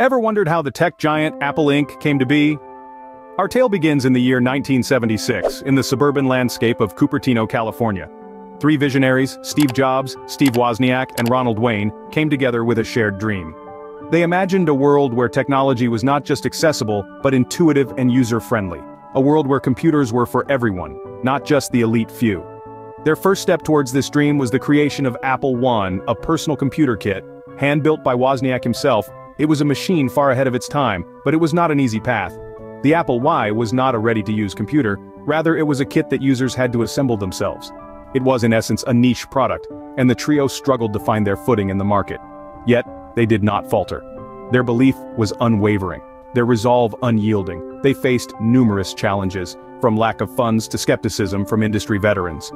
Ever wondered how the tech giant Apple Inc. came to be? Our tale begins in the year 1976, in the suburban landscape of Cupertino, California. Three visionaries, Steve Jobs, Steve Wozniak, and Ronald Wayne, came together with a shared dream. They imagined a world where technology was not just accessible, but intuitive and user-friendly. A world where computers were for everyone, not just the elite few. Their first step towards this dream was the creation of Apple I, a personal computer kit, hand-built by Wozniak himself, it was a machine far ahead of its time, but it was not an easy path. The Apple I was not a ready-to-use computer, rather it was a kit that users had to assemble themselves. It was in essence a niche product, and the trio struggled to find their footing in the market. Yet, they did not falter. Their belief was unwavering, their resolve unyielding. They faced numerous challenges, from lack of funds to skepticism from industry veterans.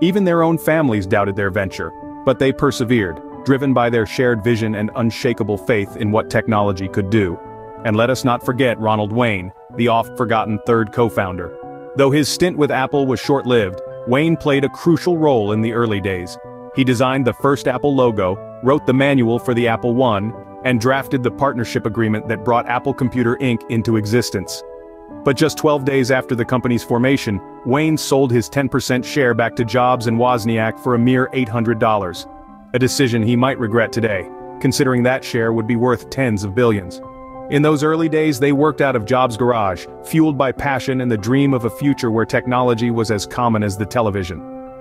Even their own families doubted their venture, but they persevered, driven by their shared vision and unshakable faith in what technology could do. And let us not forget Ronald Wayne, the oft-forgotten third co-founder. Though his stint with Apple was short-lived, Wayne played a crucial role in the early days. He designed the first Apple logo, wrote the manual for the Apple I, and drafted the partnership agreement that brought Apple Computer Inc. into existence. But just 12 days after the company's formation, Wayne sold his 10% share back to Jobs and Wozniak for a mere $800 a decision he might regret today, considering that share would be worth tens of billions. In those early days they worked out of Jobs' garage, fueled by passion and the dream of a future where technology was as common as the television.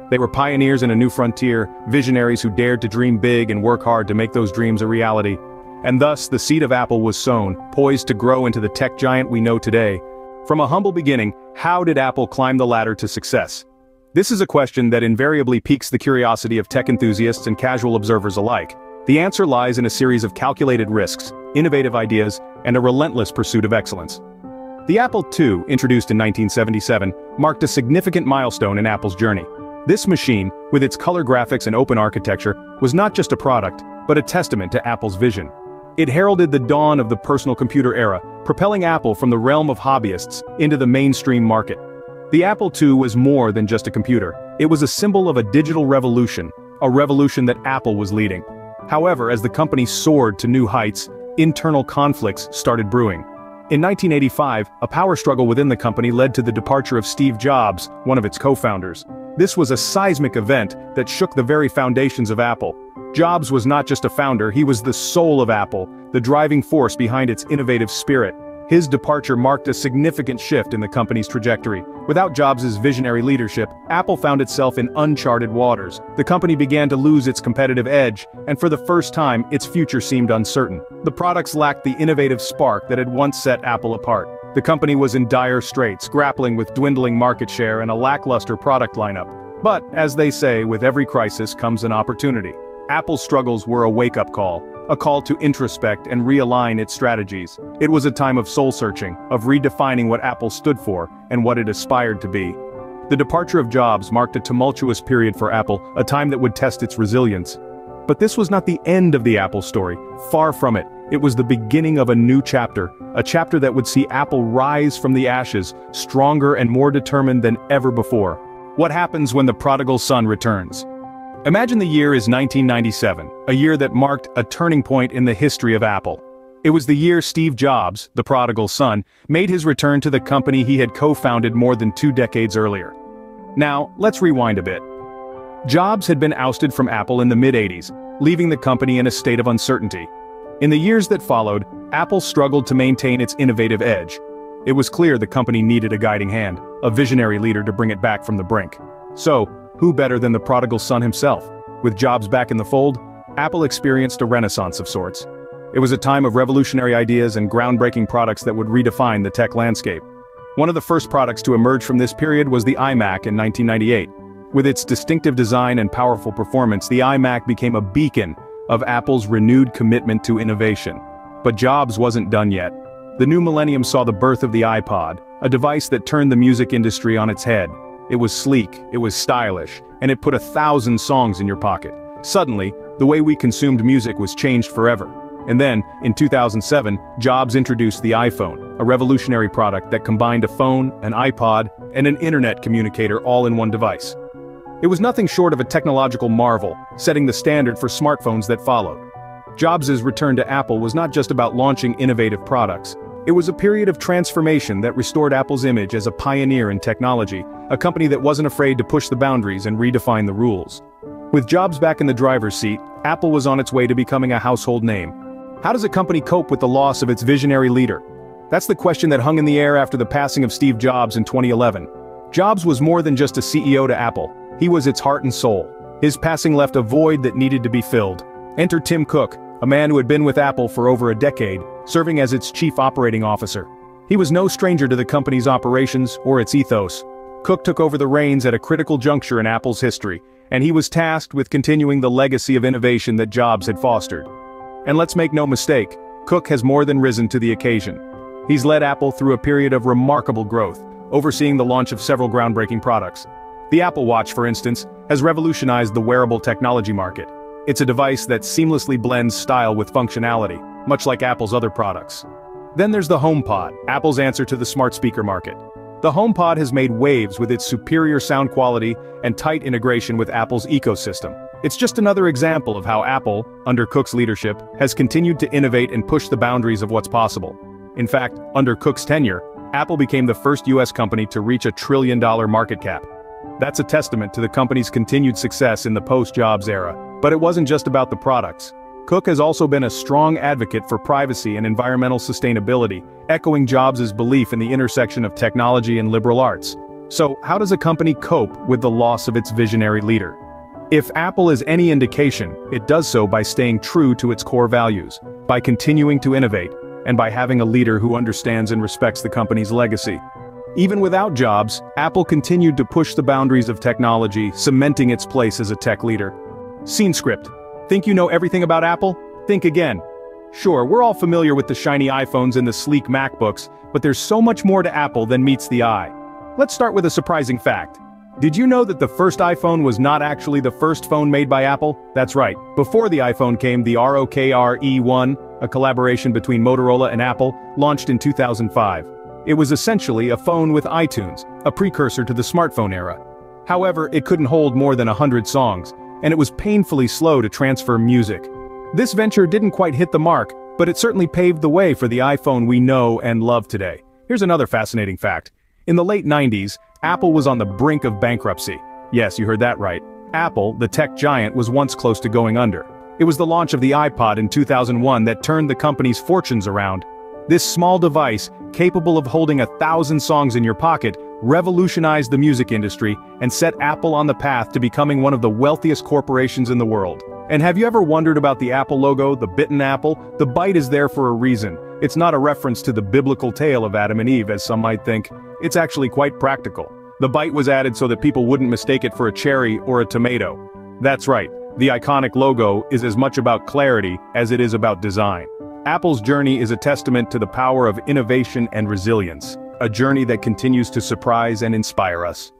They were pioneers in a new frontier, visionaries who dared to dream big and work hard to make those dreams a reality. And thus, the seed of Apple was sown, poised to grow into the tech giant we know today. From a humble beginning, how did Apple climb the ladder to success? This is a question that invariably piques the curiosity of tech enthusiasts and casual observers alike. The answer lies in a series of calculated risks, innovative ideas, and a relentless pursuit of excellence. The Apple II, introduced in 1977, marked a significant milestone in Apple's journey. This machine, with its color graphics and open architecture, was not just a product, but a testament to Apple's vision. It heralded the dawn of the personal computer era, propelling Apple from the realm of hobbyists into the mainstream market. The Apple II was more than just a computer. It was a symbol of a digital revolution, a revolution that Apple was leading. However, as the company soared to new heights, internal conflicts started brewing. In 1985, a power struggle within the company led to the departure of Steve Jobs, one of its co-founders. This was a seismic event that shook the very foundations of Apple. Jobs was not just a founder, he was the soul of Apple, the driving force behind its innovative spirit. His departure marked a significant shift in the company's trajectory. Without Jobs' visionary leadership, Apple found itself in uncharted waters. The company began to lose its competitive edge, and for the first time, its future seemed uncertain. The products lacked the innovative spark that had once set Apple apart. The company was in dire straits, grappling with dwindling market share and a lackluster product lineup. But, as they say, with every crisis comes an opportunity. Apple's struggles were a wake-up call, a call to introspect and realign its strategies. It was a time of soul-searching, of redefining what Apple stood for and what it aspired to be. The departure of Jobs marked a tumultuous period for Apple, a time that would test its resilience. But this was not the end of the Apple story, far from it. It was the beginning of a new chapter, a chapter that would see Apple rise from the ashes, stronger and more determined than ever before. What happens when the prodigal son returns? Imagine the year is 1997, a year that marked a turning point in the history of Apple. It was the year Steve Jobs, the prodigal son, made his return to the company he had co-founded more than two decades earlier. Now, let's rewind a bit. Jobs had been ousted from Apple in the mid-80s, leaving the company in a state of uncertainty. In the years that followed, Apple struggled to maintain its innovative edge. It was clear the company needed a guiding hand, a visionary leader to bring it back from the brink. So, who better than the prodigal son himself? With Jobs back in the fold, Apple experienced a renaissance of sorts. It was a time of revolutionary ideas and groundbreaking products that would redefine the tech landscape. One of the first products to emerge from this period was the iMac in 1998. With its distinctive design and powerful performance, the iMac became a beacon of Apple's renewed commitment to innovation. But Jobs wasn't done yet. The new millennium saw the birth of the iPod, a device that turned the music industry on its head. It was sleek, it was stylish, and it put a thousand songs in your pocket. Suddenly, the way we consumed music was changed forever. And then, in 2007, Jobs introduced the iPhone, a revolutionary product that combined a phone, an iPod, and an internet communicator all in one device. It was nothing short of a technological marvel, setting the standard for smartphones that followed. Jobs' return to Apple was not just about launching innovative products. It was a period of transformation that restored Apple's image as a pioneer in technology, a company that wasn't afraid to push the boundaries and redefine the rules. With Jobs back in the driver's seat, Apple was on its way to becoming a household name. How does a company cope with the loss of its visionary leader? That's the question that hung in the air after the passing of Steve Jobs in 2011. Jobs was more than just a CEO to Apple, he was its heart and soul. His passing left a void that needed to be filled. Enter Tim Cook, a man who had been with Apple for over a decade, serving as its chief operating officer. He was no stranger to the company's operations or its ethos. Cook took over the reins at a critical juncture in Apple's history, and he was tasked with continuing the legacy of innovation that Jobs had fostered. And let's make no mistake, Cook has more than risen to the occasion. He's led Apple through a period of remarkable growth, overseeing the launch of several groundbreaking products. The Apple Watch, for instance, has revolutionized the wearable technology market. It's a device that seamlessly blends style with functionality, much like Apple's other products. Then there's the HomePod, Apple's answer to the smart speaker market. The HomePod has made waves with its superior sound quality and tight integration with Apple's ecosystem. It's just another example of how Apple, under Cook's leadership, has continued to innovate and push the boundaries of what's possible. In fact, under Cook's tenure, Apple became the first US company to reach a trillion-dollar market cap. That's a testament to the company's continued success in the post-Jobs era. But it wasn't just about the products. Cook has also been a strong advocate for privacy and environmental sustainability, echoing Jobs' belief in the intersection of technology and liberal arts. So, how does a company cope with the loss of its visionary leader? If Apple is any indication, it does so by staying true to its core values, by continuing to innovate, and by having a leader who understands and respects the company's legacy. Even without Jobs, Apple continued to push the boundaries of technology, cementing its place as a tech leader. Scene script. Think you know everything about Apple? Think again. Sure, we're all familiar with the shiny iPhones and the sleek MacBooks, but there's so much more to Apple than meets the eye. Let's start with a surprising fact. Did you know that the first iPhone was not actually the first phone made by Apple? That's right. Before the iPhone came the ROKR E1, a collaboration between Motorola and Apple, launched in 2005. It was essentially a phone with iTunes, a precursor to the smartphone era. However, it couldn't hold more than 100 songs, and it was painfully slow to transfer music. This venture didn't quite hit the mark, but it certainly paved the way for the iPhone we know and love today. Here's another fascinating fact. In the late 90s, Apple was on the brink of bankruptcy. Yes, you heard that right. Apple, the tech giant was once close to going under. It was the launch of the iPod in 2001 that turned the company's fortunes around. This small device, capable of holding a thousand songs in your pocket, revolutionized the music industry and set Apple on the path to becoming one of the wealthiest corporations in the world. And have you ever wondered about the Apple logo, the bitten apple? The bite is there for a reason. It's not a reference to the biblical tale of Adam and Eve as some might think. It's actually quite practical. The bite was added so that people wouldn't mistake it for a cherry or a tomato. That's right, the iconic logo is as much about clarity as it is about design. Apple's journey is a testament to the power of innovation and resilience a journey that continues to surprise and inspire us.